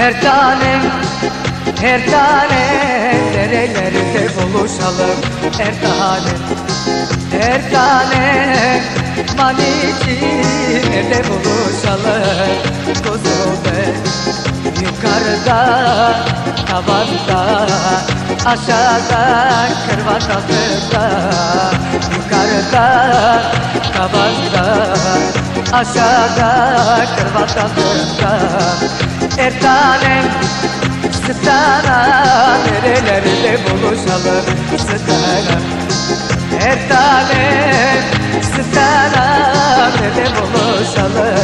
Her tanem, her tanem Nerelerde buluşalım? Her tanem, her tanem Manici nerede buluşalım? Kuzum ben Yukarıda, tavanda Aşağıda, kırvat altında Yukarıda, tavanda Aşağıda, kırvat altında Er tanem, sıtana Nerelerde buluşalım? Sıtana Er tanem, sıtana Nerede buluşalım?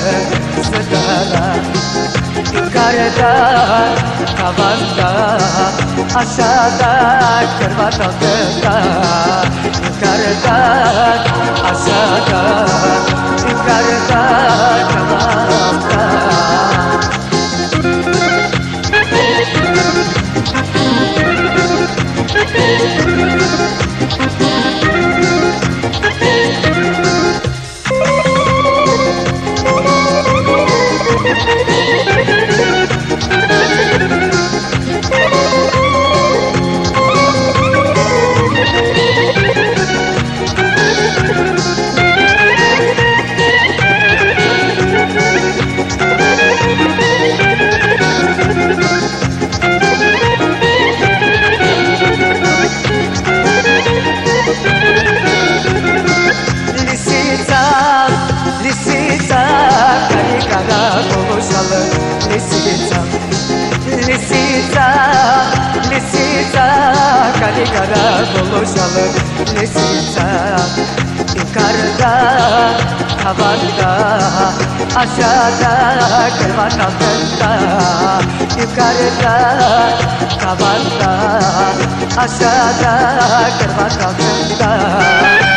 Sıtana Yukarıda, tavanda Aşağıda, kırvat altında Yukarıda, aşağıda Karikada buluşalım Lisita, lisita, lisita, karikada buluşalım Lisita, yukarıda, tavanda Aşağıda, kırmak altında. Yukarıda, tavanda Aşağıda, kırmak altında